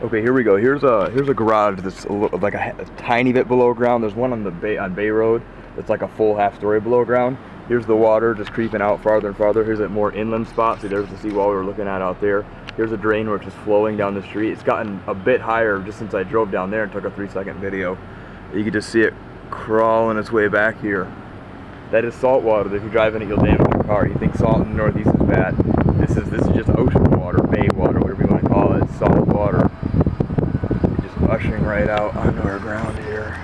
Okay, here we go. Here's a here's a garage that's a little, like a, a, tiny bit below ground. There's one on the bay on Bay Road that's like a full half story below ground. Here's the water just creeping out farther and farther. Here's a more inland spot. See, there's the seawall we were looking at out there. Here's a drain which is flowing down the street. It's gotten a bit higher just since I drove down there and took a three second video. You can just see it crawling its way back here. That is salt water. If you're driving it, you'll damage your car. You think salt in the Northeast is bad. This is this is just ocean water, whatever you want to call it. Salt water ushering right out onto our ground here.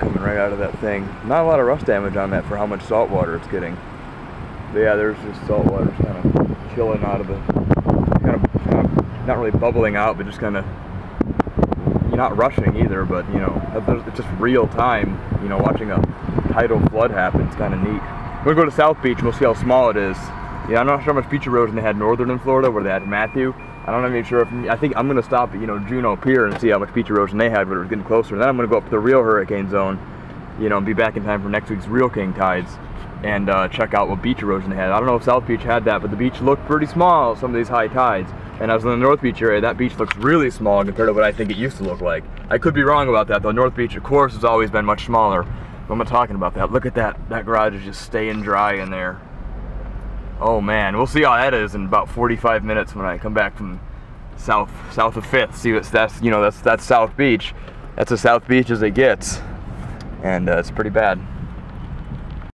Coming right out of that thing. Not a lot of rust damage on that for how much salt water it's getting. But yeah, there's just salt water just kind of chilling out of the, kind of, kind of, not really bubbling out, but just kind of, you're not rushing either, but you know, it's just real time, you know, watching a tidal flood happen. It's kind of neat. We're gonna go to South Beach and we'll see how small it is. Yeah, I'm not sure how much beach erosion they had northern in Florida where they had Matthew. I don't even sure if I think I'm gonna stop at you know Juno Pier and see how much beach erosion they had, but it was getting closer. And then I'm gonna go up to the real hurricane zone, you know, and be back in time for next week's real king tides and uh, check out what beach erosion they had. I don't know if South Beach had that, but the beach looked pretty small some of these high tides. And I was in the North Beach area, that beach looks really small compared to what I think it used to look like. I could be wrong about that though. North Beach, of course, has always been much smaller. But I'm not talking about that. Look at that. That garage is just staying dry in there. Oh man, we'll see how that is in about 45 minutes when I come back from south south of Fifth. See what's that's you know that's that's South Beach. That's as South Beach as it gets, and uh, it's pretty bad.